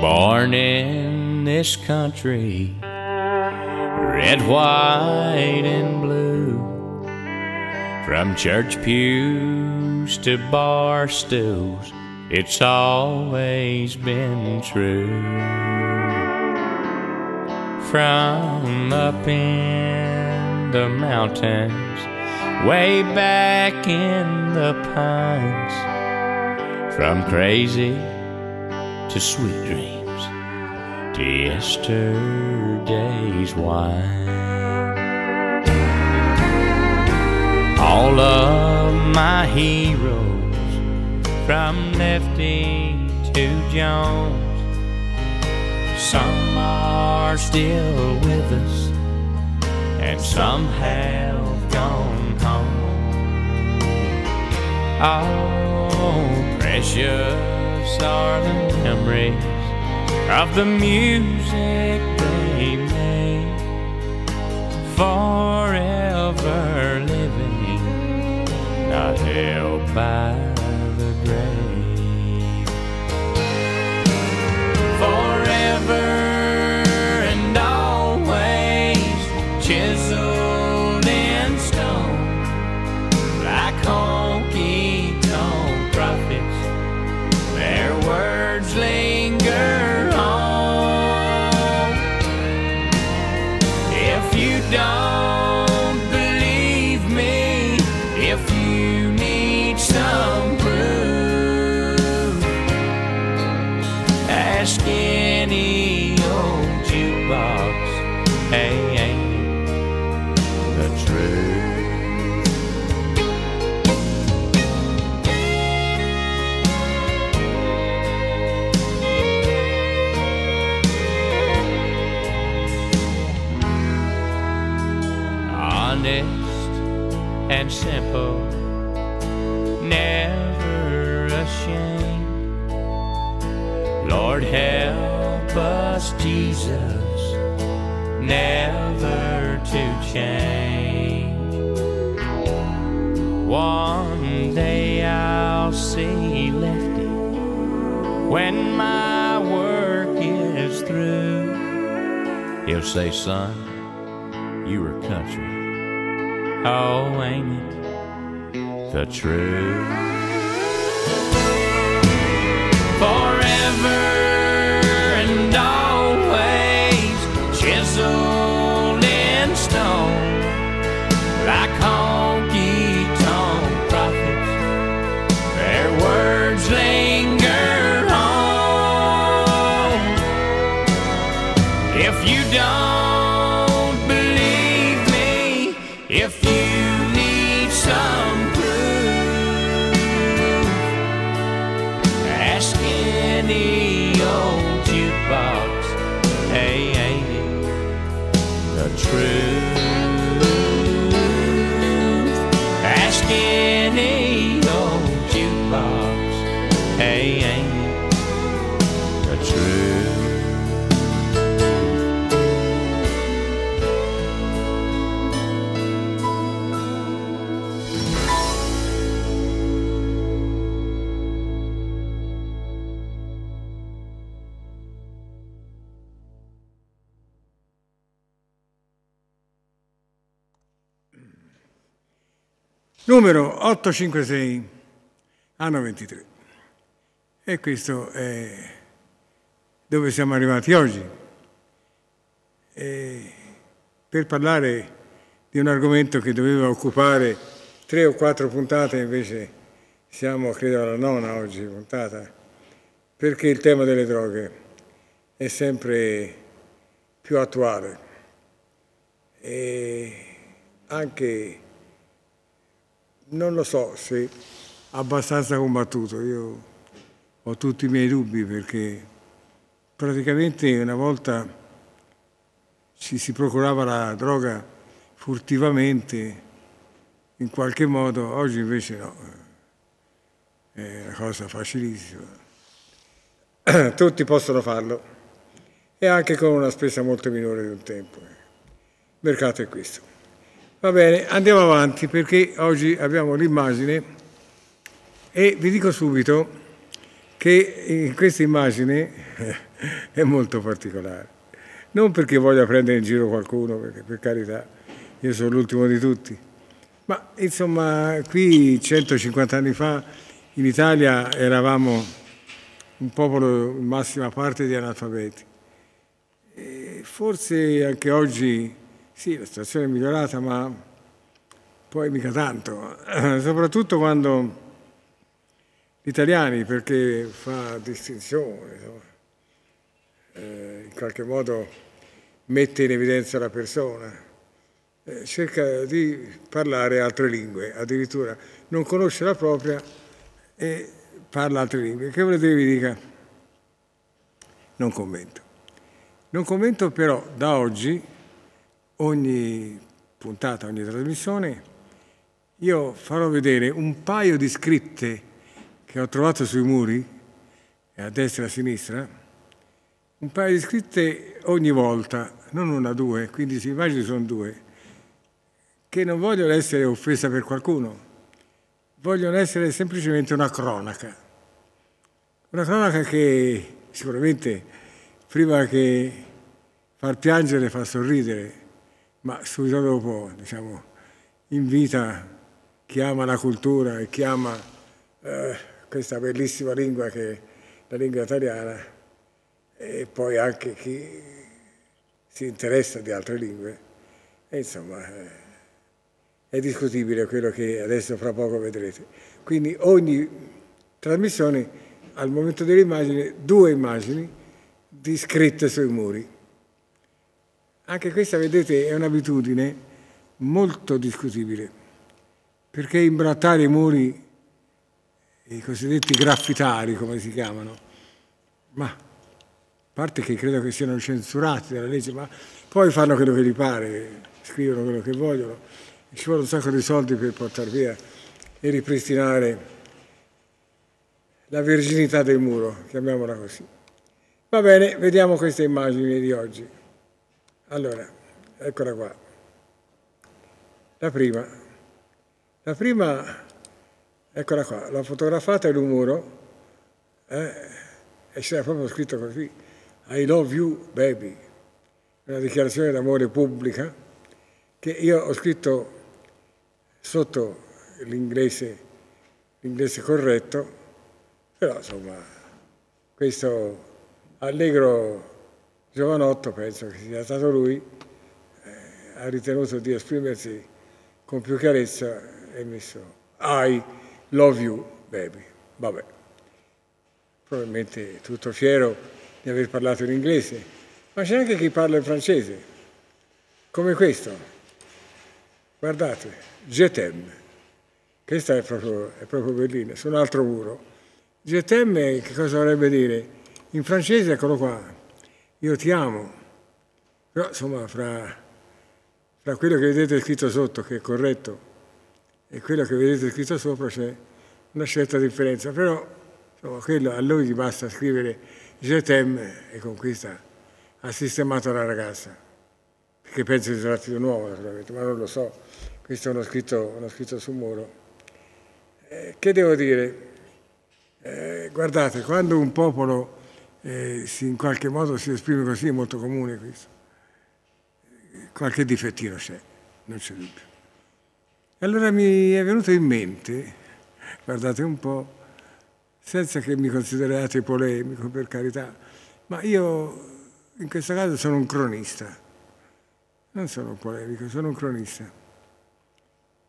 Born in this country, red, white, and blue. From church pews to bar stools, it's always been true. From up in the mountains, way back in the pines, from crazy to sweet dreams, to yesterday's wine. All of my heroes, from Lefty to Jones, some are still with us, and some have gone home. Oh, precious are the memories of the music they made, forever living, not held by asking never to change. One day I'll see Lefty when my work is through. He'll say, son, you were country. Oh, ain't it the truth? Numero 856, anno 23. E questo è dove siamo arrivati oggi. E per parlare di un argomento che doveva occupare tre o quattro puntate, invece siamo, credo, alla nona oggi puntata, perché il tema delle droghe è sempre più attuale e anche non lo so se abbastanza combattuto, io ho tutti i miei dubbi perché praticamente una volta ci si procurava la droga furtivamente, in qualche modo, oggi invece no, è una cosa facilissima. Tutti possono farlo e anche con una spesa molto minore di un tempo. Il mercato è questo. Va bene, andiamo avanti perché oggi abbiamo l'immagine e vi dico subito che questa immagine è molto particolare. Non perché voglia prendere in giro qualcuno, perché per carità, io sono l'ultimo di tutti, ma insomma qui 150 anni fa in Italia eravamo un popolo in massima parte di analfabeti. E forse anche oggi sì, la situazione è migliorata, ma poi mica tanto, soprattutto quando gli italiani, perché fa distinzione, eh, in qualche modo mette in evidenza la persona eh, cerca di parlare altre lingue, addirittura non conosce la propria e parla altre lingue. Che volete che vi dica? Non commento. Non commento però da oggi, ogni puntata, ogni trasmissione, io farò vedere un paio di scritte che ho trovato sui muri, a destra e a sinistra, un paio di scritte ogni volta, non una, due, quindi si immagini sono due che non vogliono essere offesa per qualcuno, vogliono essere semplicemente una cronaca. Una cronaca che sicuramente prima che far piangere fa sorridere, ma subito dopo, diciamo, invita chi ama la cultura e chi ama eh, questa bellissima lingua che è la lingua italiana e poi anche chi si interessa di altre lingue. E insomma, eh, è discutibile quello che adesso fra poco vedrete. Quindi ogni trasmissione, al momento dell'immagine, due immagini scritte sui muri. Anche questa, vedete, è un'abitudine molto discutibile, perché imbrattare i muri, i cosiddetti graffitari, come si chiamano, ma a parte che credo che siano censurati dalla legge, ma poi fanno quello che gli pare, scrivono quello che vogliono, ci vuole un sacco di soldi per portare via e ripristinare la virginità del muro, chiamiamola così. Va bene, vediamo queste immagini di oggi. Allora, eccola qua. La prima. La prima, eccola qua, l'ho fotografata in un muro eh, e c'era proprio scritto così, I love you baby, una dichiarazione d'amore pubblica che io ho scritto sotto l'inglese, l'inglese corretto, però insomma questo allegro giovanotto, penso che sia stato lui, eh, ha ritenuto di esprimersi con più chiarezza e messo I love you baby. Vabbè, probabilmente tutto fiero di aver parlato in inglese, ma c'è anche chi parla in francese, come questo. Guardate, Je t'aime. Questa è proprio, è proprio bellina, su un altro muro. Je t'aime che cosa vorrebbe dire? In francese, eccolo qua, io ti amo. Però insomma, fra, fra quello che vedete scritto sotto, che è corretto, e quello che vedete scritto sopra c'è una certa differenza. Però insomma, quello, a lui gli basta scrivere Je e con questa ha sistemato la ragazza. Perché penso si tratti di un uomo, naturalmente, ma non lo so questo l'ho scritto, l'ho scritto sul muro. Eh, che devo dire? Eh, guardate, quando un popolo eh, in qualche modo si esprime così, è molto comune questo. Qualche difettino c'è, non c'è dubbio. Allora mi è venuto in mente, guardate un po', senza che mi considerate polemico per carità, ma io in questo caso sono un cronista, non sono un polemico, sono un cronista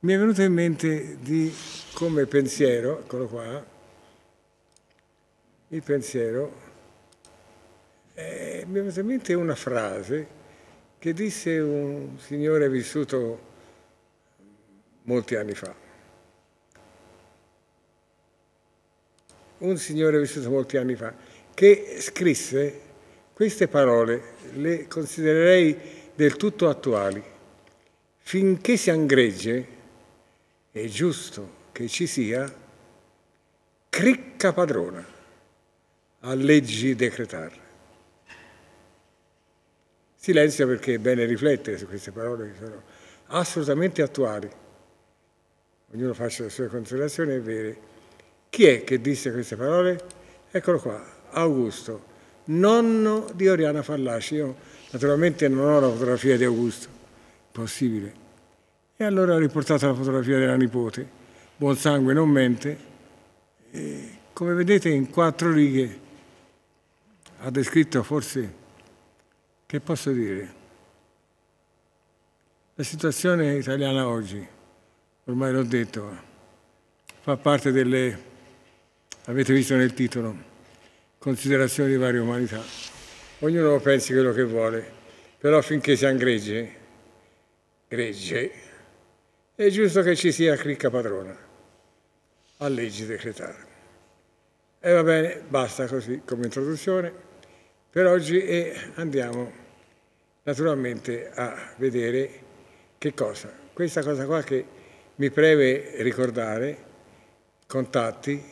mi è venuto in mente di, come pensiero, eccolo qua, il pensiero, eh, mi è venuta in mente una frase che disse un signore vissuto molti anni fa. Un signore vissuto molti anni fa, che scrisse queste parole, le considererei del tutto attuali. Finché si angregge, è giusto che ci sia cricca padrona a leggi decretarle. Silenzio perché è bene riflettere su queste parole che sono assolutamente attuali. Ognuno faccia le sue considerazioni e vere. Chi è che disse queste parole? Eccolo qua, Augusto, nonno di Oriana Fallaci. Io naturalmente non ho la fotografia di Augusto, possibile. E allora ho riportato la fotografia della nipote, buon sangue non mente. E, come vedete in quattro righe ha descritto forse, che posso dire, la situazione italiana oggi, ormai l'ho detto, fa parte delle, avete visto nel titolo, considerazioni di varia umanità. Ognuno pensi quello che vuole, però finché siamo gregge, gregge, è giusto che ci sia cricca padrona a leggi decretate. E va bene, basta così come introduzione per oggi e andiamo naturalmente a vedere che cosa? Questa cosa qua che mi preme ricordare, contatti,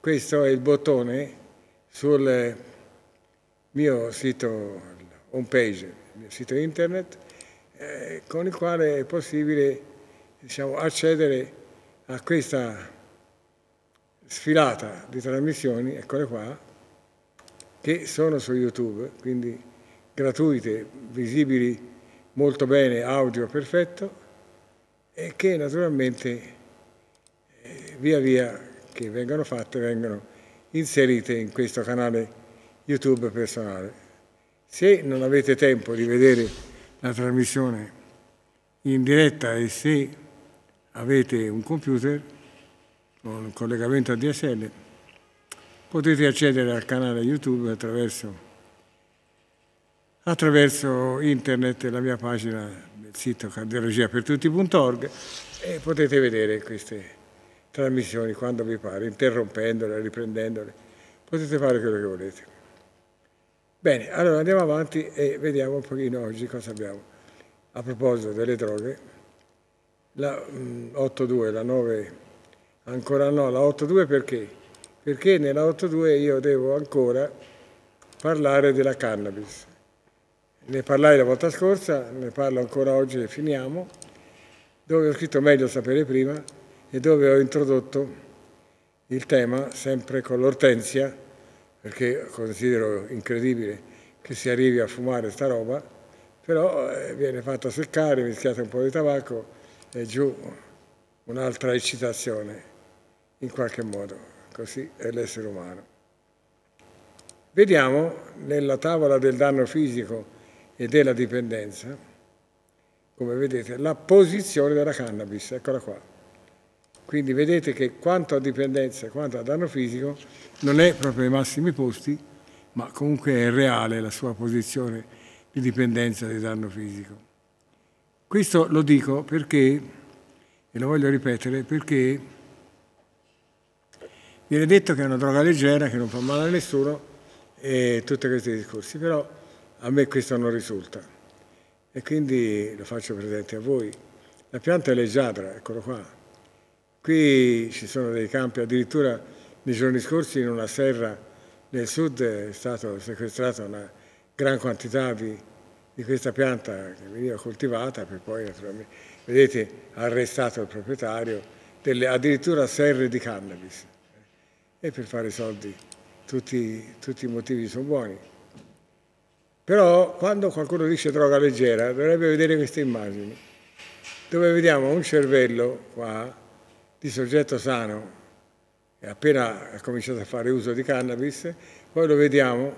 questo è il bottone sul mio sito home page, il mio sito internet, eh, con il quale è possibile diciamo, accedere a questa sfilata di trasmissioni, eccole qua, che sono su YouTube, quindi gratuite, visibili molto bene, audio perfetto, e che naturalmente eh, via via che vengono fatte vengono inserite in questo canale YouTube personale. Se non avete tempo di vedere la trasmissione in diretta e se avete un computer con collegamento a DSL, potete accedere al canale YouTube attraverso attraverso internet la mia pagina del sito cardiologiapertutti.org e potete vedere queste trasmissioni quando vi pare, interrompendole, riprendendole, potete fare quello che volete. Bene, allora andiamo avanti e vediamo un pochino oggi cosa abbiamo. A proposito delle droghe, la 8.2, la 9, ancora no, la 8.2 perché? Perché nella 8.2 io devo ancora parlare della cannabis. Ne parlai la volta scorsa, ne parlo ancora oggi e finiamo, dove ho scritto meglio sapere prima e dove ho introdotto il tema sempre con l'ortensia, perché considero incredibile che si arrivi a fumare sta roba, però eh, viene fatta seccare, mischiata un po' di tabacco e giù un'altra eccitazione, in qualche modo, così è l'essere umano. Vediamo nella tavola del danno fisico e della dipendenza, come vedete, la posizione della cannabis, eccola qua. Quindi vedete che quanto a dipendenza e quanto a danno fisico non è proprio ai massimi posti, ma comunque è reale la sua posizione di dipendenza di danno fisico. Questo lo dico perché, e lo voglio ripetere, perché viene detto che è una droga leggera, che non fa male a nessuno, e tutti questi discorsi, però a me questo non risulta e quindi lo faccio presente a voi. La pianta è leggiadra, eccolo qua. Qui ci sono dei campi, addirittura nei giorni scorsi in una serra nel sud è stata sequestrata una gran quantità di, di questa pianta che veniva coltivata per poi naturalmente, vedete, arrestato il proprietario delle addirittura serre di cannabis. E per fare soldi tutti, tutti i motivi sono buoni. Però quando qualcuno dice droga leggera dovrebbe vedere queste immagini, dove vediamo un cervello qua di soggetto sano che appena ha cominciato a fare uso di cannabis, poi lo vediamo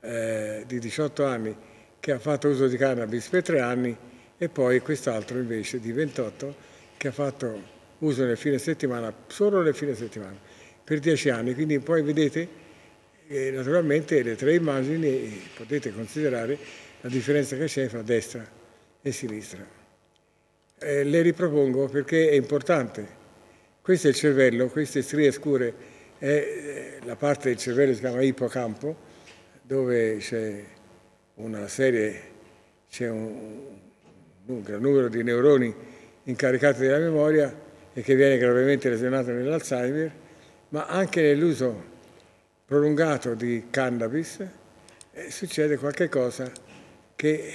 eh, di 18 anni che ha fatto uso di cannabis per tre anni e poi quest'altro invece di 28 che ha fatto uso nel fine settimana, solo nel fine settimana, per dieci anni. Quindi poi vedete e naturalmente le tre immagini potete considerare la differenza che c'è fra destra e sinistra. Eh, le ripropongo perché è importante. Questo è il cervello, queste strie scure è eh, la parte del cervello che si chiama ippocampo, dove c'è una serie, c'è un, un gran numero di neuroni incaricati della memoria e che viene gravemente lesionato nell'Alzheimer, ma anche nell'uso prolungato di cannabis e succede qualche cosa che,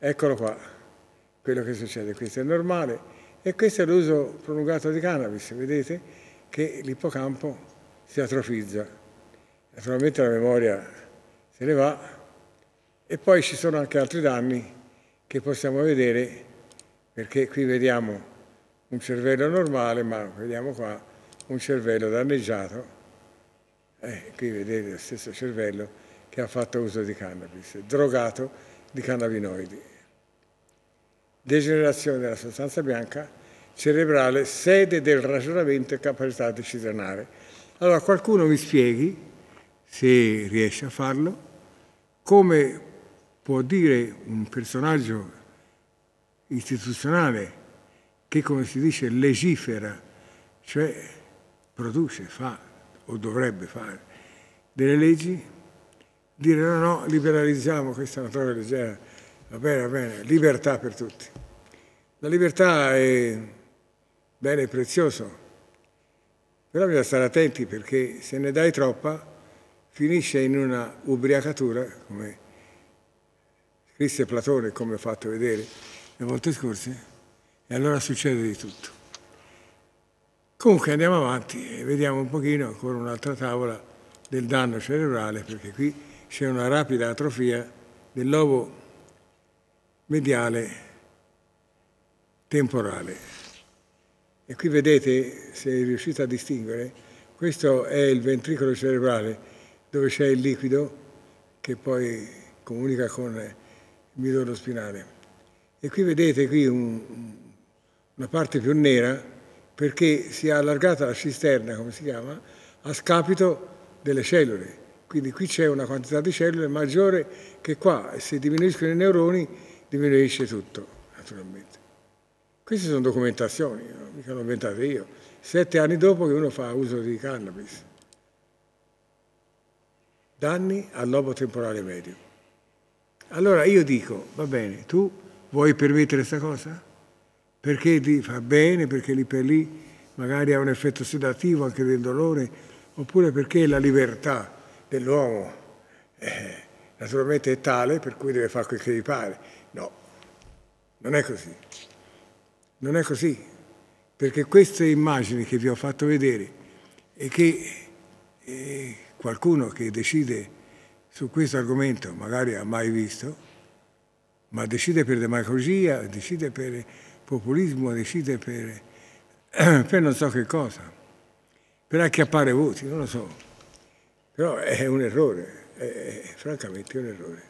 eccolo qua, quello che succede, questo è normale e questo è l'uso prolungato di cannabis, vedete che l'ippocampo si atrofizza. Naturalmente la memoria se ne va. E poi ci sono anche altri danni che possiamo vedere, perché qui vediamo un cervello normale, ma vediamo qua un cervello danneggiato. Eh, qui vedete lo stesso cervello che ha fatto uso di cannabis, drogato di cannabinoidi. Degenerazione della sostanza bianca cerebrale, sede del ragionamento e capacità decisionale. Allora qualcuno mi spieghi, se riesce a farlo, come può dire un personaggio istituzionale che, come si dice, legifera, cioè produce, fa o dovrebbe fare delle leggi, dire no, no, liberalizziamo questa natura leggera, va bene, va bene, libertà per tutti. La libertà è bene prezioso, però bisogna stare attenti perché se ne dai troppa finisce in una ubriacatura, come scrisse Platone, come ho fatto vedere le volte scorse, e allora succede di tutto. Comunque andiamo avanti e vediamo un pochino ancora un'altra tavola del danno cerebrale, perché qui c'è una rapida atrofia del lobo mediale temporale. E qui vedete, se riuscite a distinguere, questo è il ventricolo cerebrale dove c'è il liquido che poi comunica con il midollo spinale. E qui vedete qui un, una parte più nera perché si è allargata la cisterna, come si chiama, a scapito delle cellule. Quindi qui c'è una quantità di cellule maggiore che qua e se diminuiscono i neuroni diminuisce tutto, naturalmente. Queste sono documentazioni, non mica l'ho inventate io. Sette anni dopo che uno fa uso di cannabis. Danni al lobo temporale medio. Allora io dico, va bene, tu vuoi permettere questa cosa? Perché ti fa bene, perché lì per lì magari ha un effetto sedativo anche del dolore, oppure perché la libertà dell'uomo eh, naturalmente è tale per cui deve fare quel che gli pare. No, non è così. Non è così, perché queste immagini che vi ho fatto vedere e che eh, qualcuno che decide su questo argomento magari ha mai visto, ma decide per demagogia, decide per populismo, decide per, per non so che cosa, per acchiappare voti, non lo so. Però è un errore, è, è francamente un errore.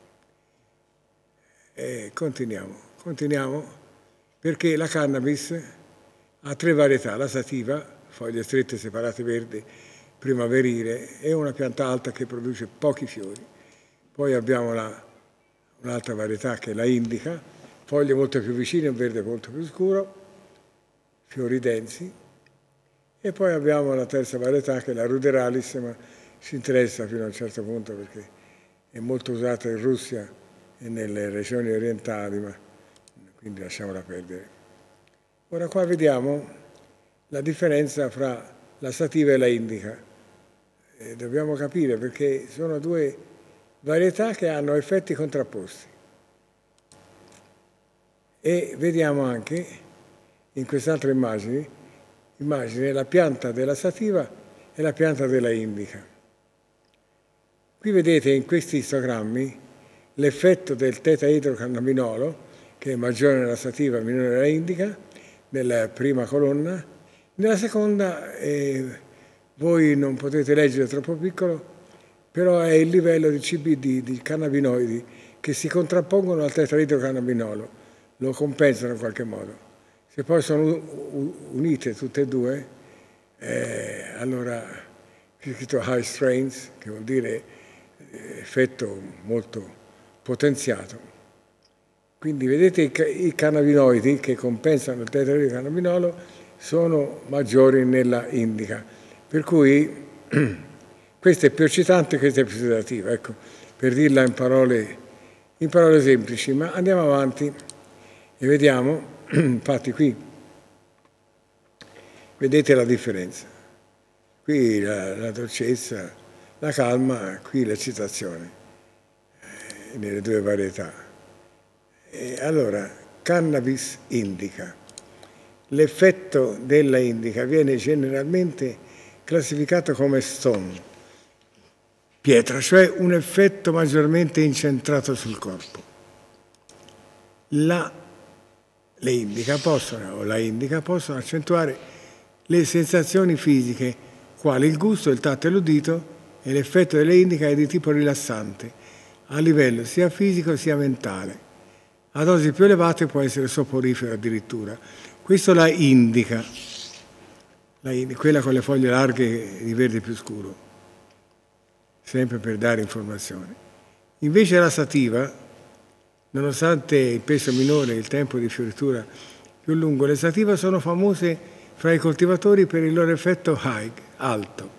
E continuiamo, continuiamo, perché la cannabis ha tre varietà, la sativa, foglie strette separate verde, primaverile, è una pianta alta che produce pochi fiori. Poi abbiamo un'altra varietà che è la indica, foglie molto più vicine, un verde molto più scuro, fiori densi. E poi abbiamo la terza varietà che è la ruderalis, ma ci interessa fino a un certo punto perché è molto usata in Russia e nelle regioni orientali, ma quindi lasciamola perdere. Ora qua vediamo la differenza fra la sativa e la indica. E dobbiamo capire perché sono due varietà che hanno effetti contrapposti. E vediamo anche in quest'altra immagine, immagine la pianta della sativa e la pianta della indica. Qui vedete in questi istogrammi l'effetto del teta-idrocannabinolo, che è maggiore nella sativa e minore nella indica, nella prima colonna. Nella seconda, eh, voi non potete leggere troppo piccolo, però è il livello di CBD, di cannabinoidi, che si contrappongono al tetraidrocannabinolo, lo compensano in qualche modo. Se poi sono unite tutte e due, eh, allora c'è scritto high strains, che vuol dire eh, effetto molto potenziato. Quindi vedete i cannabinoidi che compensano il tetraidrocannabinolo sono maggiori nella indica, per cui Questa è più eccitante, questa è più sedativa, ecco, per dirla in parole, in parole semplici, ma andiamo avanti e vediamo, infatti qui vedete la differenza. Qui la, la dolcezza, la calma, qui l'eccitazione, eh, nelle due varietà. E allora, cannabis indica. L'effetto della indica viene generalmente classificato come stone pietra, cioè un effetto maggiormente incentrato sul corpo. La, le indica possono, o la indica possono accentuare le sensazioni fisiche, quali il gusto, il tatto e l'udito, e l'effetto delle indica è di tipo rilassante, a livello sia fisico sia mentale. A dosi più elevate può essere soporifero addirittura. Questo la indica, la indica, quella con le foglie larghe di verde più scuro, sempre per dare informazioni. Invece la sativa, nonostante il peso minore e il tempo di fioritura più lungo, le sativa sono famose fra i coltivatori per il loro effetto high, alto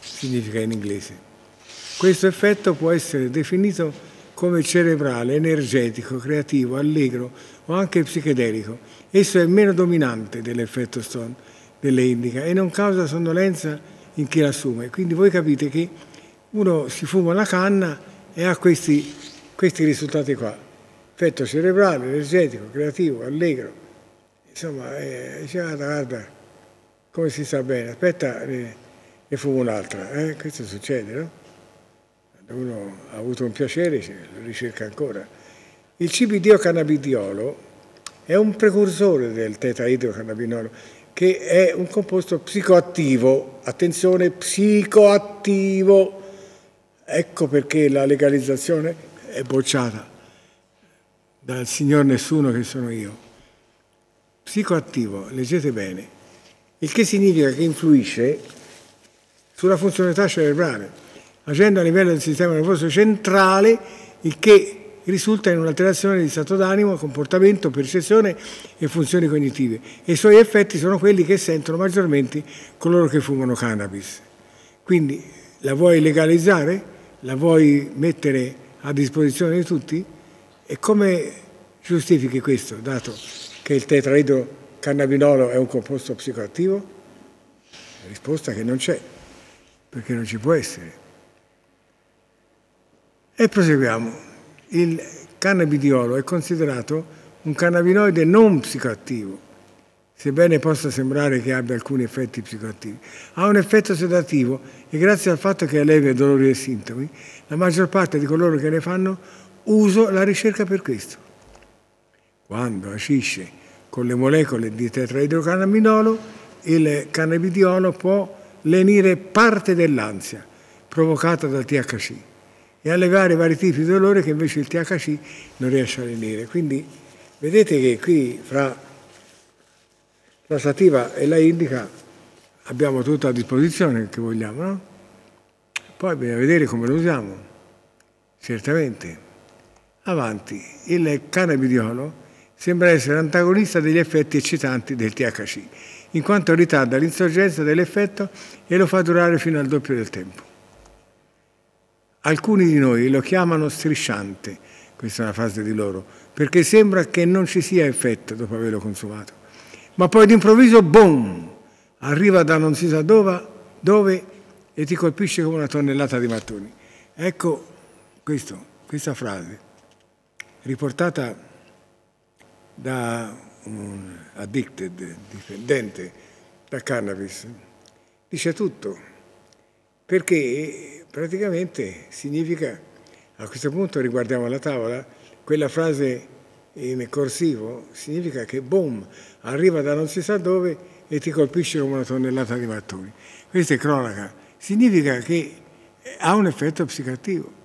significa in inglese. Questo effetto può essere definito come cerebrale, energetico, creativo, allegro o anche psichedelico. Esso è meno dominante dell'effetto Stone, delle indica, e non causa sonnolenza in chi l'assume. Quindi voi capite che uno si fuma la canna e ha questi, questi risultati qua. Effetto cerebrale, energetico, creativo, allegro. Insomma, eh, dice, guarda, come si sta bene. Aspetta, eh, e fumo un'altra. Eh? Questo succede, no? Quando uno ha avuto un piacere, lo ricerca ancora. Il CBD o cannabidiolo è un precursore del tetraidrocannabinolo, che è un composto psicoattivo. Attenzione, psicoattivo. Ecco perché la legalizzazione è bocciata dal signor nessuno che sono io. Psicoattivo, leggete bene, il che significa che influisce sulla funzionalità cerebrale, agendo a livello del sistema nervoso centrale, il che risulta in un'alterazione di stato d'animo, comportamento, percezione e funzioni cognitive. E i suoi effetti sono quelli che sentono maggiormente coloro che fumano cannabis. Quindi la vuoi legalizzare? La vuoi mettere a disposizione di tutti? E come giustifichi questo, dato che il tetraidrocannabinolo è un composto psicoattivo? La risposta è che non c'è perché non ci può essere. E proseguiamo. Il cannabidiolo è considerato un cannabinoide non psicoattivo, sebbene possa sembrare che abbia alcuni effetti psicoattivi. Ha un effetto sedativo e grazie al fatto che allevia dolori e sintomi, la maggior parte di coloro che ne fanno uso la ricerca per questo. Quando agisce con le molecole di tetraidrocannabinolo, il cannabidiolo può lenire parte dell'ansia provocata dal THC e allevare vari tipi di dolore che invece il THC non riesce a lenire. Quindi vedete che qui fra la sativa e la indica abbiamo tutto a disposizione che vogliamo, no? Poi bisogna vedere come lo usiamo, certamente. Avanti, il cannabidiolo sembra essere antagonista degli effetti eccitanti del THC in quanto ritarda l'insorgenza dell'effetto e lo fa durare fino al doppio del tempo. Alcuni di noi lo chiamano strisciante, questa è una frase di loro, perché sembra che non ci sia effetto dopo averlo consumato. Ma poi d'improvviso, boom, arriva da non si sa dove, dove e ti colpisce come una tonnellata di mattoni. Ecco questo, questa frase, riportata da un addicted, dipendente da cannabis, dice tutto, perché praticamente significa, a questo punto riguardiamo la tavola, quella frase in corsivo significa che boom, arriva da non si sa dove e ti colpisce come una tonnellata di mattoni. Questa è cronaca, significa che ha un effetto psicattivo.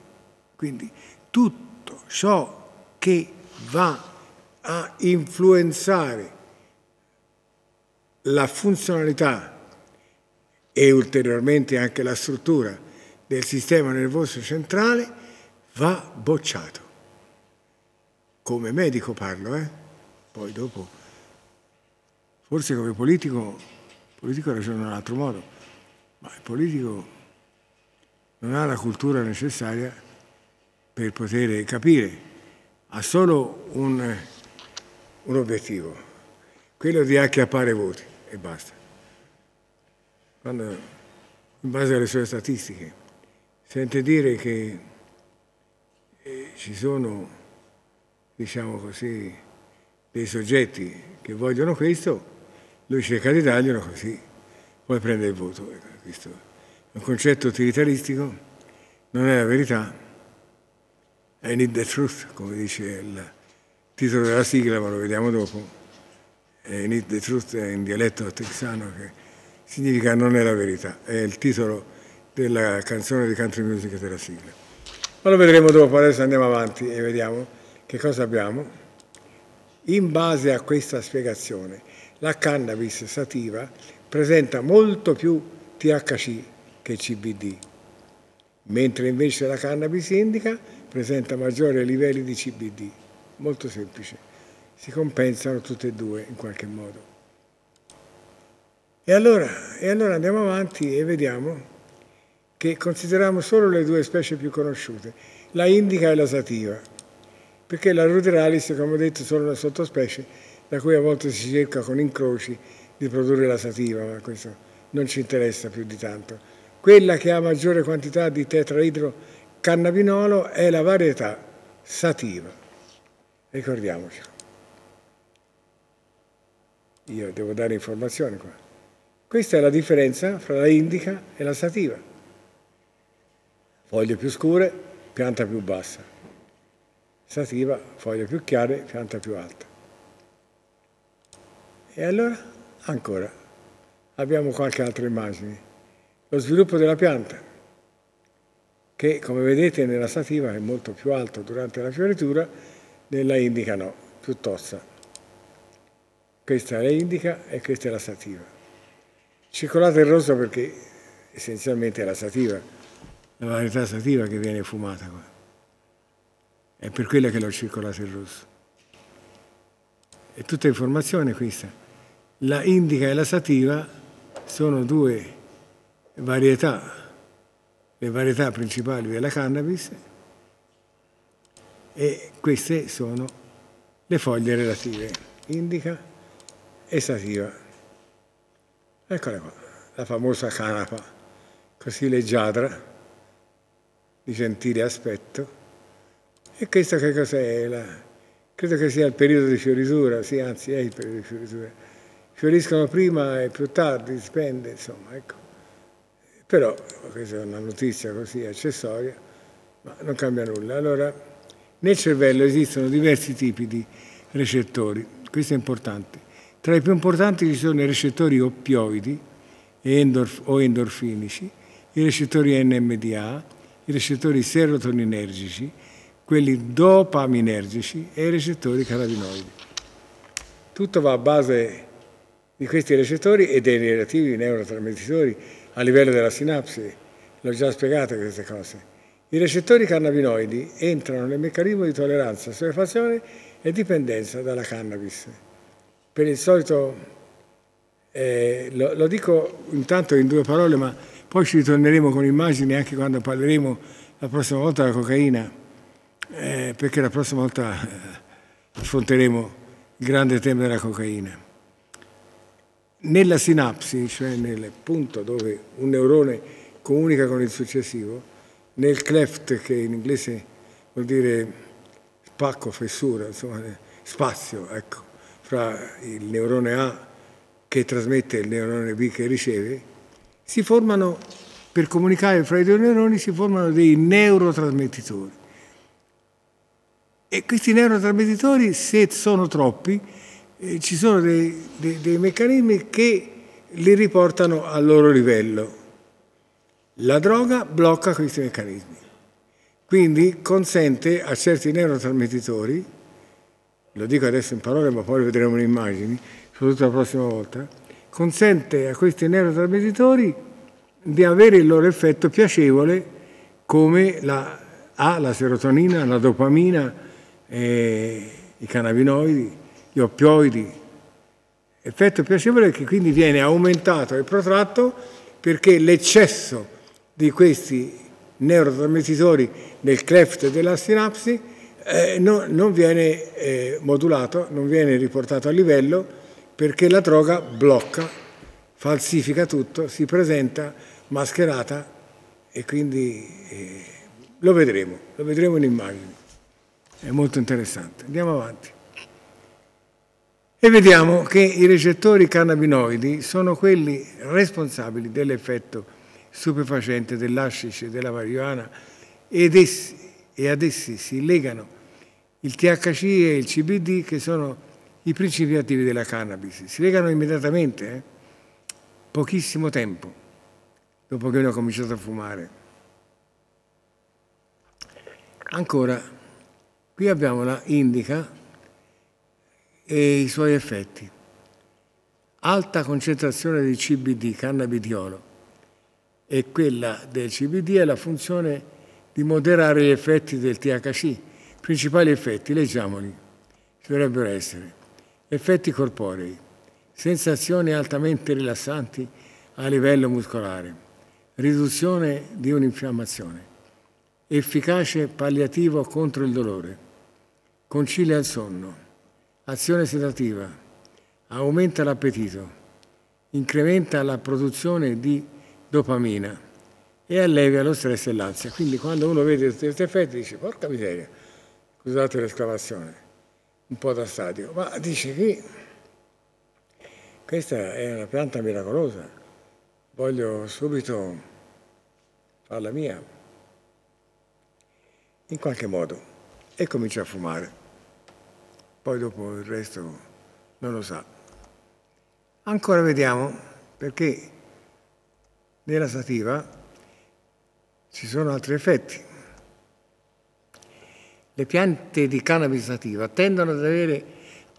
Quindi tutto ciò che va a influenzare la funzionalità e ulteriormente anche la struttura del sistema nervoso centrale va bocciato. Come medico parlo, eh? poi dopo, forse come politico, politico ragiona in un altro modo, ma il politico non ha la cultura necessaria per poter capire, ha solo un un obiettivo, quello di acchiappare voti e basta. Quando, in base alle sue statistiche, sente dire che eh, ci sono, diciamo così, dei soggetti che vogliono questo, lui cerca di darglielo così, poi prende il voto. Questo è un concetto utilitaristico non è la verità, I need the truth, come dice il titolo della sigla, ma lo vediamo dopo. I need the truth è in dialetto texano che significa non è la verità, è il titolo della canzone di country music della sigla. Ma lo vedremo dopo, adesso andiamo avanti e vediamo che cosa abbiamo. In base a questa spiegazione, la cannabis sativa presenta molto più THC che CBD, mentre invece la cannabis indica presenta maggiori livelli di CBD. Molto semplice, si compensano tutte e due in qualche modo. E allora, e allora andiamo avanti e vediamo che consideriamo solo le due specie più conosciute, la indica e la sativa perché la ruderalis, come ho detto, è solo una sottospecie da cui a volte si cerca con incroci di produrre la sativa, ma questo non ci interessa più di tanto. Quella che ha maggiore quantità di tetraidrocannabinolo è la varietà sativa. Ricordiamoci. Io devo dare informazioni qua. Questa è la differenza fra la indica e la sativa. Foglie più scure, pianta più bassa sativa, foglie più chiare, pianta più alta. E allora, ancora, abbiamo qualche altra immagine. Lo sviluppo della pianta, che come vedete nella sativa è molto più alto durante la fioritura, nella indica no, più tozza. Questa è la indica e questa è la sativa. Cioccolato e rosso perché essenzialmente è la sativa, la varietà sativa che viene fumata qua. È per quello che l'ho circolato in rosso. È tutta informazione questa. La indica e la sativa sono due varietà, le varietà principali della cannabis e queste sono le foglie relative, indica e sativa. Eccola qua, la famosa canapa, così leggiadra, di gentile aspetto, e questo che cos'è? La... Credo che sia il periodo di fioritura, sì, anzi è il periodo di fioritura. Fioriscono prima e più tardi, dipende, insomma, ecco. Però questa è una notizia così accessoria, ma non cambia nulla. Allora, nel cervello esistono diversi tipi di recettori, questo è importante. Tra i più importanti ci sono i recettori oppioidi o endorfinici, i recettori NMDA, i recettori serotoninergici, quelli dopaminergici e i recettori cannabinoidi. Tutto va a base di questi recettori e dei relativi neurotrasmettitori a livello della sinapsi. L'ho già spiegato queste cose. I recettori cannabinoidi entrano nel meccanismo di tolleranza, assuefazione e dipendenza dalla cannabis. Per il solito, eh, lo, lo, dico intanto in due parole, ma poi ci ritorneremo con immagini anche quando parleremo la prossima volta della cocaina eh, perché la prossima volta eh, affronteremo il grande tema della cocaina. Nella sinapsi, cioè nel punto dove un neurone comunica con il successivo, nel cleft, che in inglese vuol dire spacco, fessura, insomma, spazio, ecco, fra il neurone A che trasmette e il neurone B che riceve, si formano, per comunicare fra i due neuroni, si formano dei neurotrasmettitori. E questi neurotrasmettitori, se sono troppi, eh, ci sono dei, dei, dei meccanismi che li riportano al loro livello. La droga blocca questi meccanismi, quindi consente a certi neurotrasmettitori, lo dico adesso in parole ma poi vedremo in immagini, soprattutto la prossima volta, consente a questi neurotrasmettitori di avere il loro effetto piacevole come la, A, la serotonina, la dopamina, eh, i cannabinoidi, gli oppioidi. Effetto piacevole che quindi viene aumentato e protratto perché l'eccesso di questi neurotrasmettitori nel cleft della sinapsi eh, no, non viene eh, modulato, non viene riportato a livello perché la droga blocca, falsifica tutto, si presenta mascherata e quindi eh, lo vedremo, lo vedremo in immagini. È molto interessante. Andiamo avanti. E vediamo che i recettori cannabinoidi sono quelli responsabili dell'effetto stupefacente dell'ascice, della marijuana ed essi, e ad essi si legano il THC e il CBD che sono i principi attivi della cannabis. Si legano immediatamente, eh? pochissimo tempo dopo che uno ha cominciato a fumare. Ancora, qui abbiamo la indica e i suoi effetti. Alta concentrazione di CBD, cannabidiolo, e quella del CBD è la funzione di moderare gli effetti del THC. Principali effetti, leggiamoli, dovrebbero essere. Effetti corporei, sensazioni altamente rilassanti a livello muscolare, riduzione di un'infiammazione, efficace palliativo contro il dolore, concilia il sonno, azione sedativa, aumenta l'appetito, incrementa la produzione di dopamina e allevia lo stress e l'ansia. Quindi quando uno vede questi effetti dice porca miseria, scusate l'esclamazione, un po' da stadio, ma dice che questa è una pianta miracolosa, voglio subito farla mia, in qualche modo, e comincia a fumare poi dopo il resto non lo sa. Ancora vediamo perché nella sativa ci sono altri effetti. Le piante di cannabis sativa tendono ad avere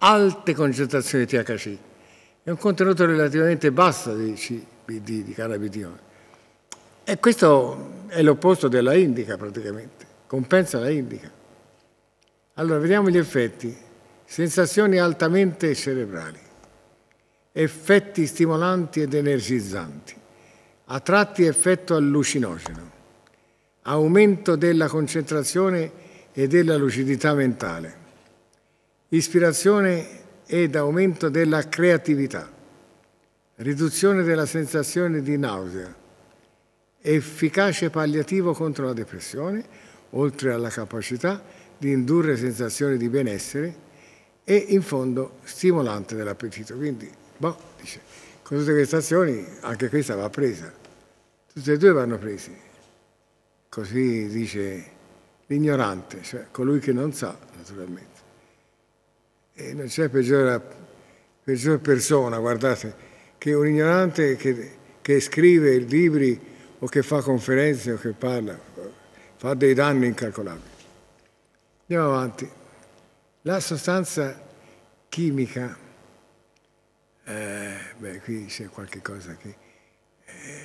alte concentrazioni di THC e un contenuto relativamente basso di CBD, di cannabidiolo. E questo è l'opposto della indica praticamente, compensa la indica. Allora, vediamo gli effetti sensazioni altamente cerebrali, effetti stimolanti ed energizzanti, a tratti effetto allucinogeno, aumento della concentrazione e della lucidità mentale, ispirazione ed aumento della creatività, riduzione della sensazione di nausea, efficace palliativo contro la depressione, oltre alla capacità di indurre sensazioni di benessere e in fondo stimolante dell'appetito. Quindi, boh, dice, con tutte queste azioni anche questa va presa. Tutte e due vanno presi. Così dice l'ignorante, cioè colui che non sa, naturalmente. E non c'è peggiore, peggior persona, guardate, che un ignorante che, che scrive libri o che fa conferenze o che parla, fa dei danni incalcolabili. Andiamo avanti. La sostanza chimica, eh, beh, qui c'è qualche cosa che... Eh,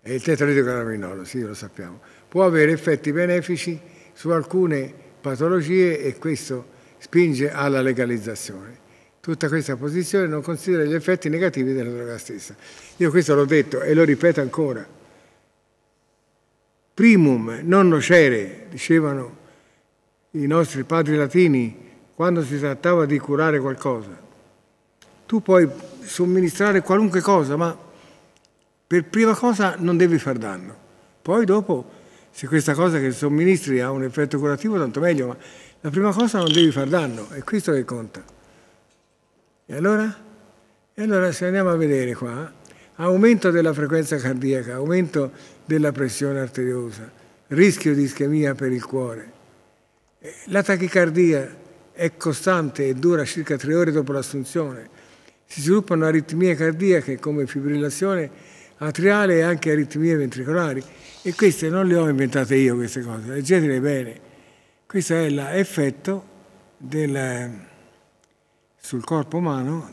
è il tetraidrocannabinolo, sì, lo sappiamo. Può avere effetti benefici su alcune patologie e questo spinge alla legalizzazione. Tutta questa posizione non considera gli effetti negativi della droga stessa. Io questo l'ho detto e lo ripeto ancora. Primum non nocere, dicevano i nostri padri latini quando si trattava di curare qualcosa. Tu puoi somministrare qualunque cosa, ma per prima cosa non devi far danno. Poi dopo, se questa cosa che somministri ha un effetto curativo, tanto meglio, ma la prima cosa non devi far danno, è questo che conta. E allora? E allora se andiamo a vedere qua, aumento della frequenza cardiaca, aumento della pressione arteriosa, rischio di ischemia per il cuore, la tachicardia è costante e dura circa tre ore dopo l'assunzione. Si sviluppano aritmie cardiache come fibrillazione atriale e anche aritmie ventricolari. E queste non le ho inventate io queste cose, leggetele bene. Questo è l'effetto del, sul corpo umano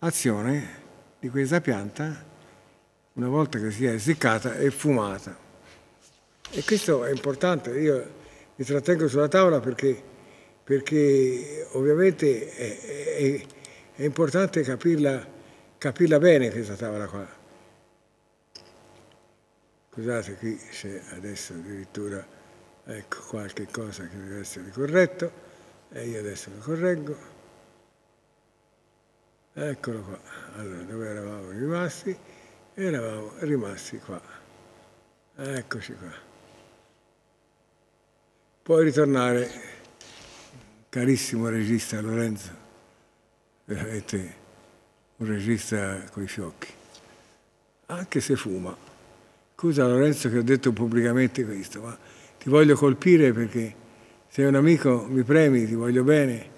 dell'azione di questa pianta una volta che si è essiccata e fumata. E questo è importante, io li trattengo sulla tavola perché, perché ovviamente è, è, è, importante capirla, capirla bene questa tavola qua. Scusate qui c'è adesso addirittura ecco, qualche cosa che deve essere corretto e io adesso lo correggo. Eccolo qua. Allora, dove eravamo rimasti? Eravamo rimasti qua. Eccoci qua. Puoi ritornare, carissimo regista Lorenzo, veramente un regista coi fiocchi, anche se fuma, scusa Lorenzo che ho detto pubblicamente questo, ma ti voglio colpire perché sei un amico, mi premi, ti voglio bene,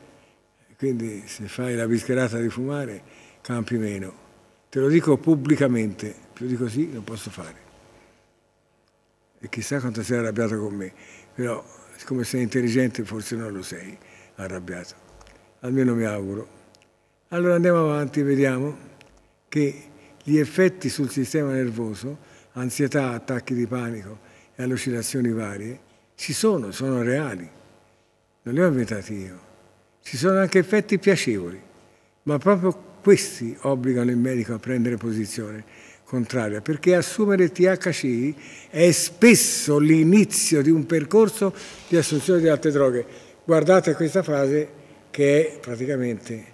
quindi se fai la bischerata di fumare campi meno. Te lo dico pubblicamente, più di così non posso fare. E chissà quanto sei arrabbiato con me, però siccome sei intelligente forse non lo sei arrabbiato, almeno mi auguro. Allora andiamo avanti, vediamo che gli effetti sul sistema nervoso, ansietà, attacchi di panico e allucinazioni varie, ci sono, sono reali. Non li ho inventati io. Ci sono anche effetti piacevoli, ma proprio questi obbligano il medico a prendere posizione contraria, perché assumere THC è spesso l'inizio di un percorso di assunzione di altre droghe. Guardate questa frase che è praticamente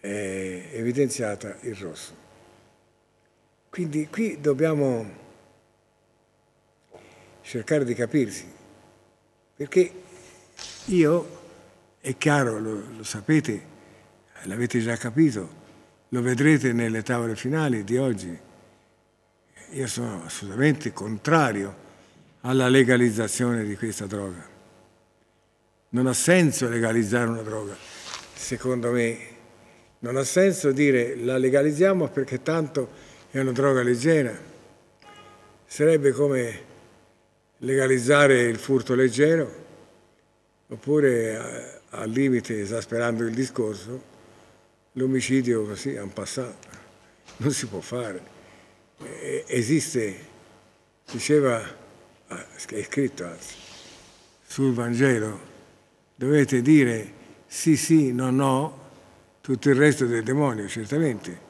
eh, evidenziata in rosso. Quindi qui dobbiamo cercare di capirsi, perché io, è chiaro, lo, lo sapete, l'avete già capito, lo vedrete nelle tavole finali di oggi. Io sono assolutamente contrario alla legalizzazione di questa droga. Non ha senso legalizzare una droga, secondo me. Non ha senso dire la legalizziamo perché tanto è una droga leggera. Sarebbe come legalizzare il furto leggero oppure al limite, esasperando il discorso, l'omicidio così, un passato, non si può fare. Esiste, diceva, ah, è scritto anzi, sul Vangelo, dovete dire sì, sì, no, no, tutto il resto del demonio, certamente.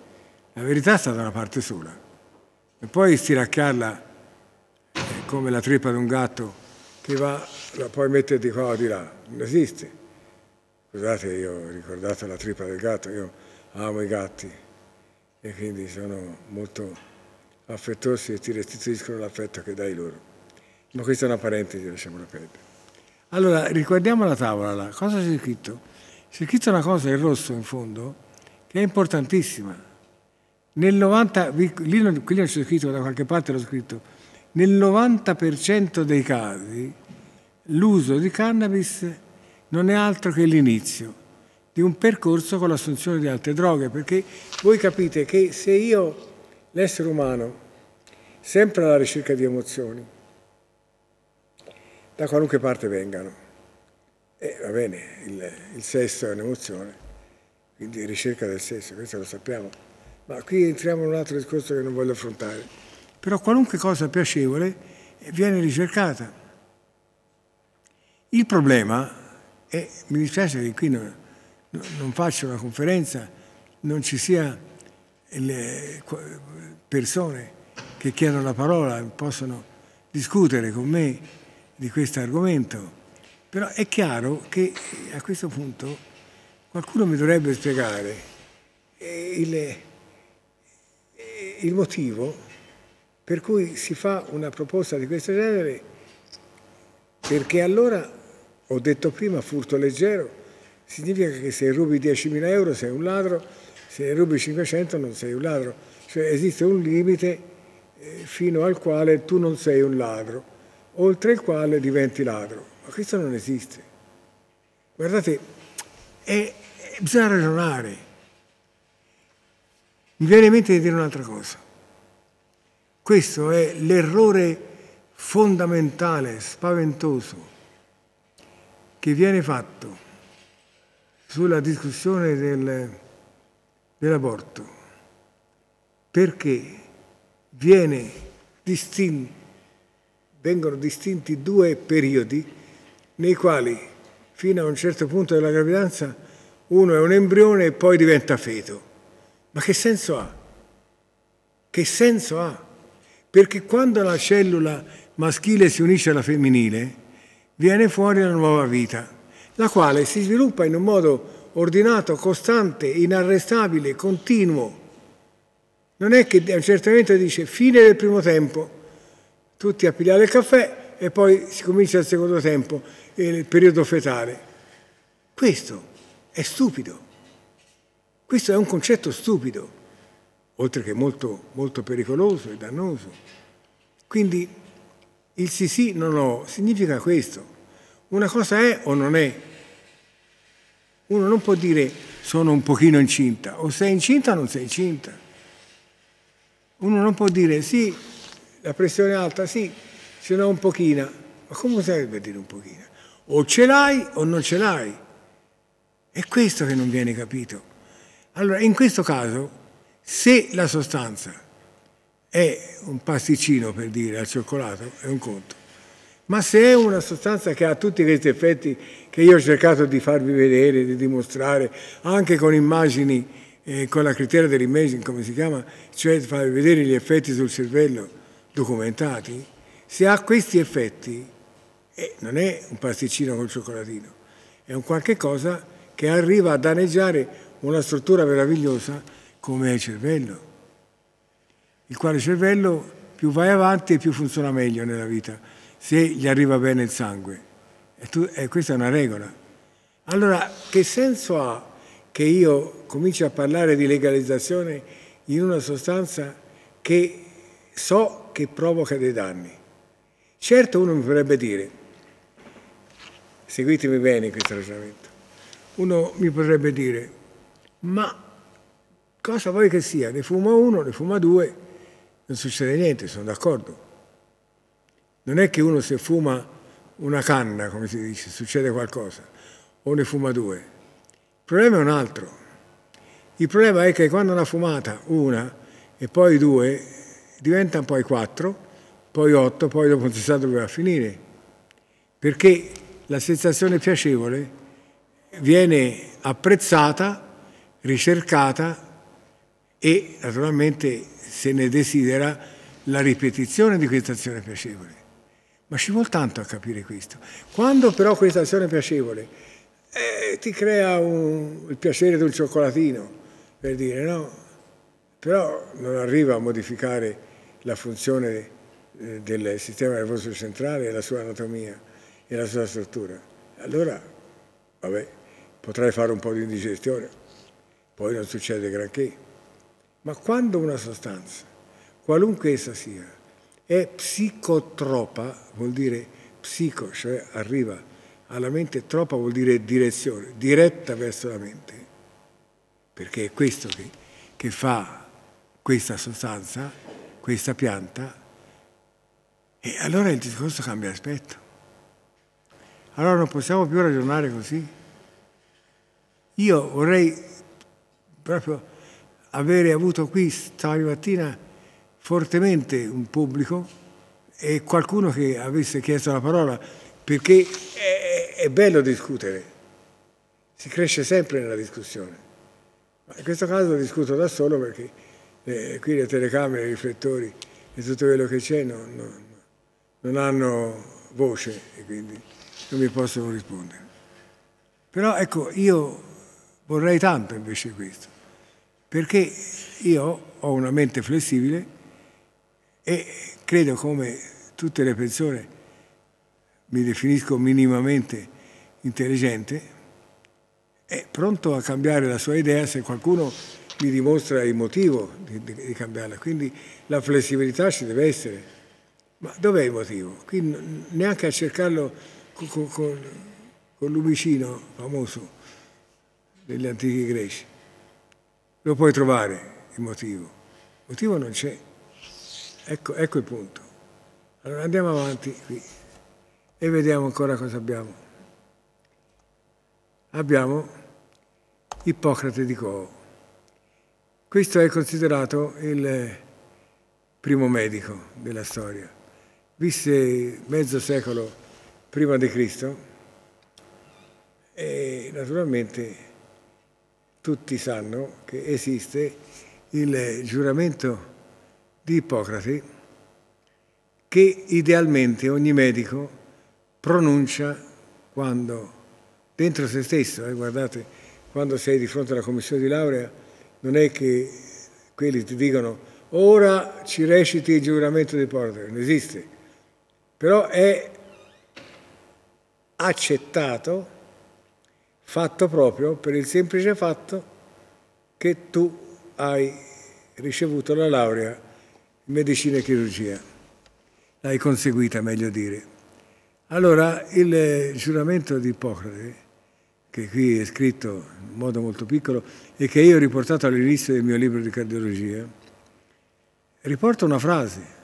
La verità sta da una parte sola. E poi stiracchiarla come la trippa di un gatto che va, la puoi mettere di qua o di là, non esiste. Scusate, io ho ricordato la trippa del gatto, io amo i gatti e quindi sono molto affettuosi e ti restituiscono l'affetto che dai loro. Ma questa è una parentesi, lasciamola perdere. Allora, ricordiamo la tavola là. Cosa c'è scritto? C'è scritto una cosa in rosso in fondo che è importantissima. Nel 90, lì non, qui non c'è scritto, da qualche parte l'ho scritto, nel 90% dei casi l'uso di cannabis non è altro che l'inizio di un percorso con l'assunzione di altre droghe, perché voi capite che se io, l'essere umano, sempre alla ricerca di emozioni, da qualunque parte vengano, e va bene, il, il sesso è un'emozione, quindi ricerca del sesso, questo lo sappiamo, ma qui entriamo in un altro discorso che non voglio affrontare. Però qualunque cosa piacevole viene ricercata. Il problema e mi dispiace che qui non, non faccio una conferenza, non ci sia le persone che chiedono la parola, possono discutere con me di questo argomento, però è chiaro che a questo punto qualcuno mi dovrebbe spiegare il, il motivo per cui si fa una proposta di questo genere, perché allora ho detto prima, furto leggero significa che se rubi 10.000 euro sei un ladro, se rubi 500 non sei un ladro. Cioè esiste un limite eh, fino al quale tu non sei un ladro, oltre il quale diventi ladro. Ma questo non esiste. Guardate, è, è, bisogna ragionare. Mi viene in mente di dire un'altra cosa. Questo è l'errore fondamentale, spaventoso, che viene fatto sulla discussione del, dell'aborto, perché distin, vengono distinti due periodi nei quali fino a un certo punto della gravidanza uno è un embrione e poi diventa feto. Ma che senso ha? Che senso ha? Perché quando la cellula maschile si unisce alla femminile, viene fuori una nuova vita, la quale si sviluppa in un modo ordinato, costante, inarrestabile, continuo. Non è che a un certo momento dice fine del primo tempo, tutti a pigliare il caffè e poi si comincia il secondo tempo, il periodo fetale. Questo è stupido. Questo è un concetto stupido, oltre che molto, molto pericoloso e dannoso. Quindi il sì sì non ho significa questo. Una cosa è o non è. Uno non può dire sono un pochino incinta, o sei incinta o non sei incinta. Uno non può dire sì, la pressione è alta, sì, ce n'ho un pochino, ma come serve dire un pochino? O ce l'hai o non ce l'hai. È questo che non viene capito. Allora, in questo caso, se la sostanza è un pasticcino, per dire, al cioccolato, è un conto. Ma se è una sostanza che ha tutti questi effetti che io ho cercato di farvi vedere, di dimostrare, anche con immagini, eh, con la criteria dell'imaging, come si chiama, cioè farvi vedere gli effetti sul cervello documentati, se ha questi effetti, eh, non è un pasticcino col cioccolatino, è un qualche cosa che arriva a danneggiare una struttura meravigliosa come il cervello, il quale cervello più vai avanti e più funziona meglio nella vita se gli arriva bene il sangue. E, tu, e questa è una regola. Allora, che senso ha che io cominci a parlare di legalizzazione in una sostanza che so che provoca dei danni? Certo uno mi potrebbe dire, seguitemi bene questo ragionamento, uno mi potrebbe dire, ma cosa vuoi che sia? Ne fuma uno, ne fuma due, non succede niente, sono d'accordo. Non è che uno se fuma una canna, come si dice, succede qualcosa, o ne fuma due. Il problema è un altro. Il problema è che quando una fumata, una e poi due, diventano poi quattro, poi otto, poi dopo non si sa dove va a finire. Perché la sensazione piacevole viene apprezzata, ricercata e naturalmente se ne desidera la ripetizione di questa azione piacevole. Ma ci vuole tanto a capire questo. Quando però questa azione piacevole eh, ti crea un, il piacere di un cioccolatino, per dire no, però non arriva a modificare la funzione eh, del sistema nervoso centrale e la sua anatomia e la sua struttura. Allora, vabbè, potrai fare un po' di indigestione, poi non succede granché. Ma quando una sostanza, qualunque essa sia, è psicotropa, vuol dire psico, cioè arriva alla mente, tropa vuol dire direzione, diretta verso la mente, perché è questo che, che fa questa sostanza, questa pianta, e allora il discorso cambia aspetto. Allora non possiamo più ragionare così. Io vorrei proprio avere avuto qui stamattina fortemente un pubblico e qualcuno che avesse chiesto la parola, perché è, è bello discutere, si cresce sempre nella discussione. Ma in questo caso discuto da solo perché eh, qui le telecamere, i riflettori e tutto quello che c'è non, non, non hanno voce e quindi non mi possono rispondere. Però ecco, io vorrei tanto invece questo, perché io ho una mente flessibile e credo come tutte le persone mi definisco minimamente intelligente, è pronto a cambiare la sua idea se qualcuno mi dimostra il motivo di, di, di cambiarla. Quindi la flessibilità ci deve essere. Ma dov'è il motivo? Qui neanche a cercarlo con, con, con, l'umicino famoso degli antichi greci. Lo puoi trovare il motivo. Il motivo non c'è. Ecco, ecco il punto. Allora andiamo avanti qui e vediamo ancora cosa abbiamo. Abbiamo Ippocrate di Coo. Questo è considerato il primo medico della storia. Visse mezzo secolo prima di Cristo e naturalmente tutti sanno che esiste il giuramento di Ippocrate che idealmente ogni medico pronuncia quando dentro se stesso, eh, guardate, quando sei di fronte alla commissione di laurea, non è che quelli ti dicono ora ci reciti il giuramento di Ippocrate, non esiste, però è accettato, fatto proprio per il semplice fatto che tu hai ricevuto la laurea medicina e chirurgia. l'hai conseguita, meglio dire. Allora, il giuramento di Ippocrate, che qui è scritto in modo molto piccolo e che io ho riportato all'inizio del mio libro di cardiologia, riporta una frase,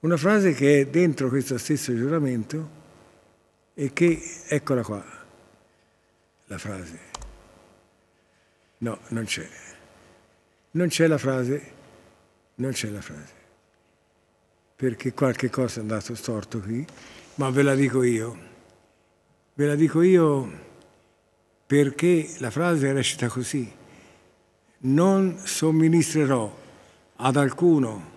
una frase che è dentro questo stesso giuramento e che, eccola qua, la frase. No, non c'è. Non c'è la frase, non c'è la frase. Perché qualche cosa è andato storto qui, ma ve la dico io. Ve la dico io perché la frase recita così. Non somministrerò ad alcuno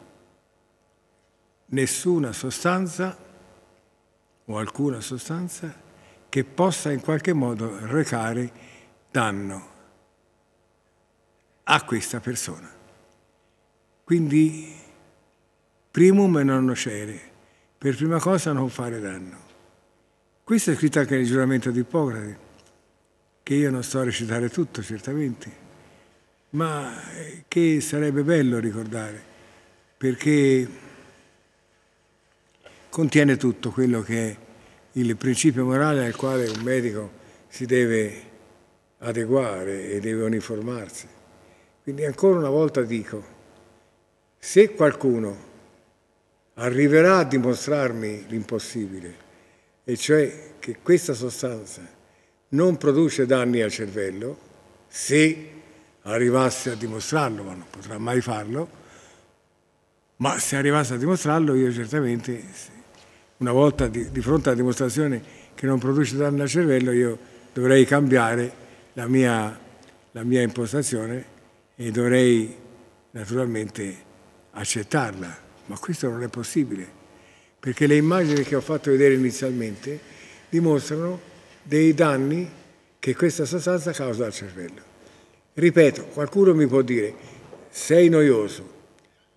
nessuna sostanza o alcuna sostanza che possa in qualche modo recare danno a questa persona. Quindi, primum non nocere, per prima cosa non fare danno. Questo è scritto anche nel giuramento di Ippocrate, che io non sto a recitare tutto, certamente, ma che sarebbe bello ricordare, perché contiene tutto quello che è il principio morale al quale un medico si deve adeguare e deve uniformarsi. Quindi ancora una volta dico, se qualcuno arriverà a dimostrarmi l'impossibile, e cioè che questa sostanza non produce danni al cervello, se arrivasse a dimostrarlo, ma non potrà mai farlo, ma se arrivasse a dimostrarlo io certamente, una volta di, di fronte alla dimostrazione che non produce danno al cervello, io dovrei cambiare la mia, la mia impostazione e dovrei naturalmente accettarla, ma questo non è possibile, perché le immagini che ho fatto vedere inizialmente dimostrano dei danni che questa sostanza causa al cervello. Ripeto, qualcuno mi può dire, sei noioso,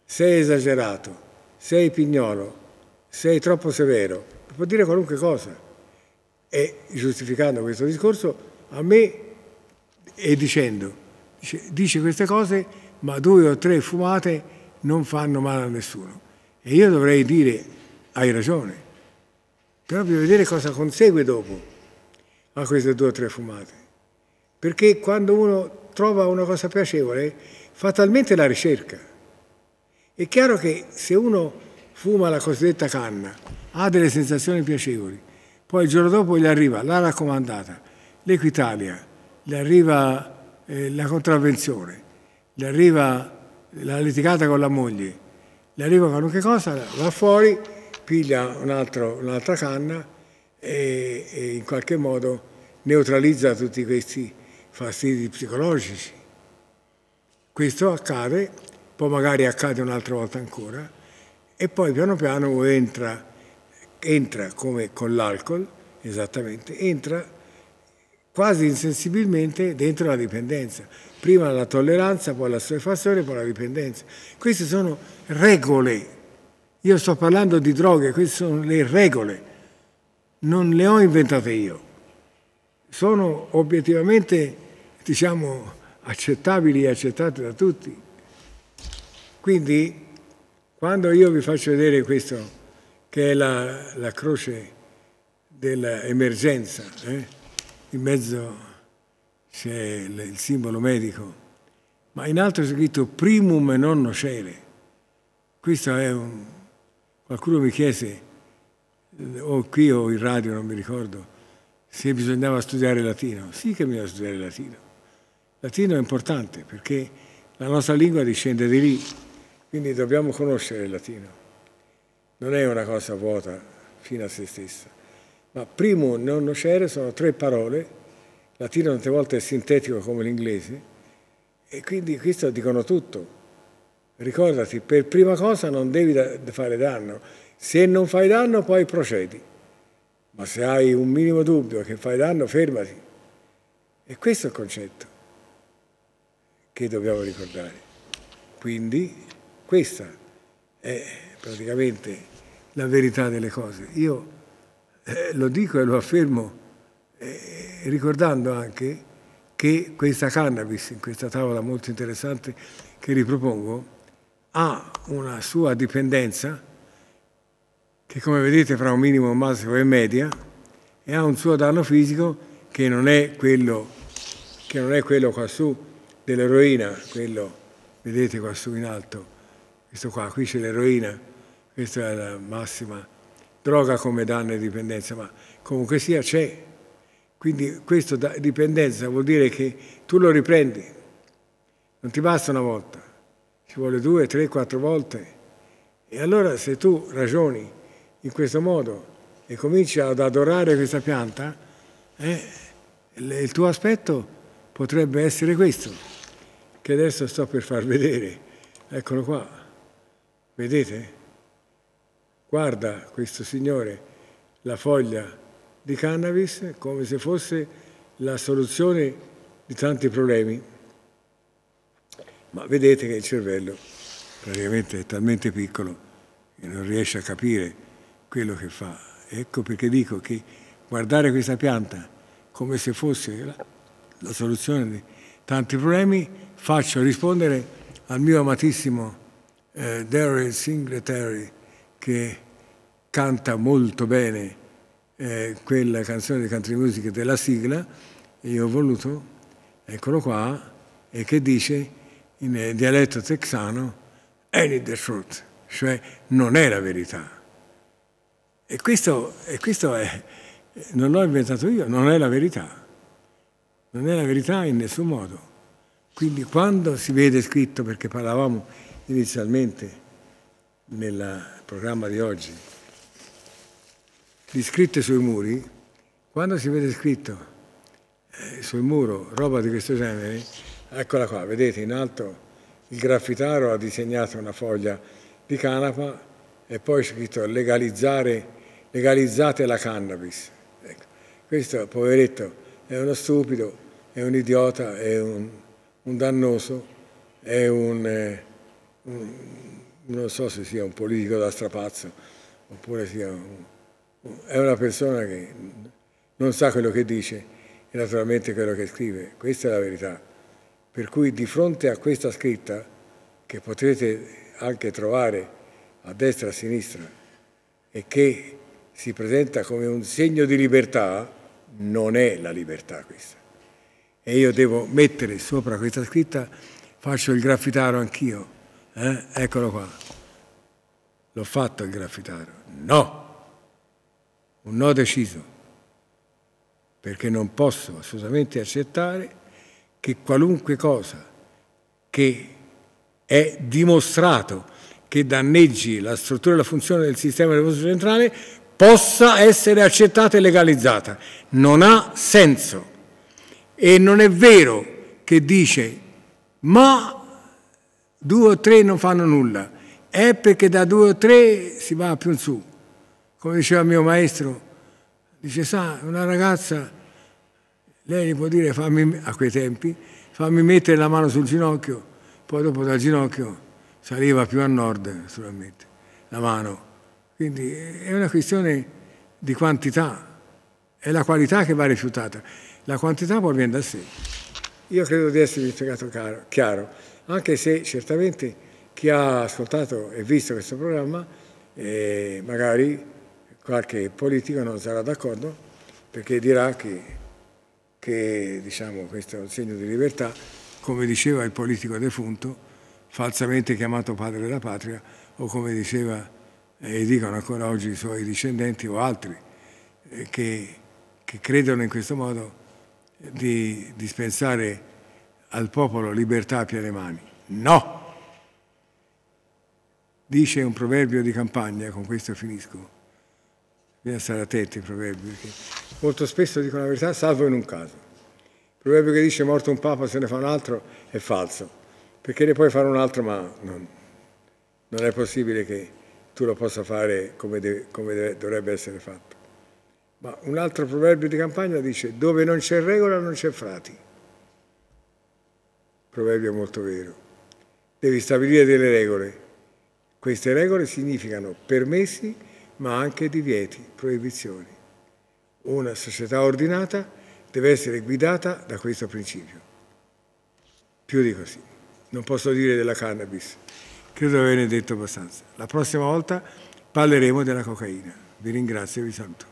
sei esagerato, sei pignolo, sei troppo severo, può dire qualunque cosa. E giustificando questo discorso, a me e dicendo, dice, dice queste cose, ma due o tre fumate non fanno male a nessuno. E io dovrei dire, hai ragione, però bisogna vedere cosa consegue dopo a queste due o tre fumate. Perché quando uno trova una cosa piacevole, fatalmente la ricerca. È chiaro che se uno fuma la cosiddetta canna, ha delle sensazioni piacevoli, poi il giorno dopo gli arriva la raccomandata, l'Equitalia, gli arriva eh, la contravvenzione, gli arriva la litigata con la moglie, gli arriva qualunque cosa, va fuori, piglia un altro, un'altra canna e, e in qualche modo neutralizza tutti questi fastidi psicologici. Questo accade, poi magari accade un'altra volta ancora, e poi piano piano entra, entra come con l'alcol, esattamente, entra quasi insensibilmente dentro la dipendenza. Prima la tolleranza, poi la stupefazione, poi la dipendenza. Queste sono regole. Io sto parlando di droghe, queste sono le regole. Non le ho inventate io. Sono obiettivamente diciamo, accettabili e accettate da tutti. Quindi, quando io vi faccio vedere questo, che è la, la croce dell'emergenza, eh? In mezzo c'è il, simbolo medico, ma in alto è scritto primum non nocere. Questo è un... Qualcuno mi chiese, o qui o in radio, non mi ricordo, se bisognava studiare latino. Sì che bisogna studiare latino latino è importante perché la nostra lingua discende di lì, quindi dobbiamo conoscere il latino. Non è una cosa vuota fino a se stessa. Ma primo non nocere sono tre parole, latino tante volte è sintetico come l'inglese, e quindi questo dicono tutto. Ricordati, per prima cosa non devi fare danno. Se non fai danno poi procedi. Ma se hai un minimo dubbio che fai danno, fermati. E questo è il concetto che dobbiamo ricordare. Quindi questa è praticamente la verità delle cose. Io eh, lo dico e lo affermo eh, ricordando anche che questa cannabis, in questa tavola molto interessante che ripropongo, ha una sua dipendenza che come vedete fra un minimo, massimo e media, e ha un suo danno fisico che non è quello, che non è quello qua dell'eroina, quello, vedete qua su in alto, questo qua, qui c'è l'eroina, questa è la massima droga come danno e dipendenza, ma comunque sia c'è. Quindi questa dipendenza vuol dire che tu lo riprendi, non ti basta una volta, ci vuole due, tre, quattro volte. E allora se tu ragioni in questo modo e cominci ad adorare questa pianta, eh, il tuo aspetto potrebbe essere questo, che adesso sto per far vedere. Eccolo qua, vedete? Guarda questo signore la foglia di cannabis come se fosse la soluzione di tanti problemi. Ma vedete che il cervello praticamente è talmente piccolo che non riesce a capire quello che fa. Ecco perché dico che guardare questa pianta come se fosse la, la soluzione di tanti problemi, faccio rispondere al mio amatissimo eh, Daryl Singletary che canta molto bene eh, quella canzone di country music della sigla e io ho voluto, eccolo qua, e che dice in dialetto texano ain't the truth, cioè non è la verità. E questo, e questo è, non l'ho inventato io, non è la verità. Non è la verità in nessun modo. Quindi quando si vede scritto, perché parlavamo inizialmente nel programma di oggi, di scritte sui muri, quando si vede scritto eh, sul muro roba di questo genere, Eccola qua, vedete in alto il graffitaro ha disegnato una foglia di canapa e poi scritto legalizzare, legalizzate la cannabis. Ecco. Questo, poveretto, è uno stupido, è un idiota, è un, un dannoso, è un, eh, un, non so se sia un politico da strapazzo, oppure sia un, è una persona che non sa quello che dice e naturalmente quello che scrive. Questa è la verità. Per cui di fronte a questa scritta, che potrete anche trovare a destra e a sinistra, e che si presenta come un segno di libertà, non è la libertà questa. E io devo mettere sopra questa scritta, faccio il graffitaro anch'io. Eh? Eccolo qua. L'ho fatto il graffitaro. No! Un no deciso. Perché non posso assolutamente accettare che qualunque cosa che è dimostrato che danneggi la struttura e la funzione del sistema nervoso centrale possa essere accettata e legalizzata. Non ha senso. E non è vero che dice ma due o tre non fanno nulla. È perché da due o tre si va più in su. Come diceva mio maestro, dice sa, una ragazza lei gli può dire fammi, a quei tempi, fammi mettere la mano sul ginocchio, poi dopo dal ginocchio saliva più a nord, naturalmente, la mano. Quindi è una questione di quantità, è la qualità che va rifiutata. La quantità poi viene da sé. Io credo di essermi spiegato chiaro, anche se certamente chi ha ascoltato e visto questo programma, eh, magari qualche politico non sarà d'accordo perché dirà che che diciamo, questo è un segno di libertà, come diceva il politico defunto, falsamente chiamato padre della patria, o come diceva e dicono ancora oggi i suoi discendenti o altri, eh, che, che, credono in questo modo di dispensare al popolo libertà a piene mani. No! Dice un proverbio di campagna, con questo finisco, Bisogna stare attenti ai proverbi, perché molto spesso dicono la verità, salvo in un caso. Il proverbio che dice morto un papa se ne fa un altro è falso, perché ne puoi fare un altro, ma non, non è possibile che tu lo possa fare come, deve, come deve, dovrebbe essere fatto. Ma un altro proverbio di campagna dice dove non c'è regola non c'è frati. Proverbio molto vero. Devi stabilire delle regole. Queste regole significano permessi ma anche divieti, proibizioni. Una società ordinata deve essere guidata da questo principio. Più di così. Non posso dire della cannabis, credo di averne detto abbastanza. La prossima volta parleremo della cocaina. Vi ringrazio e vi saluto.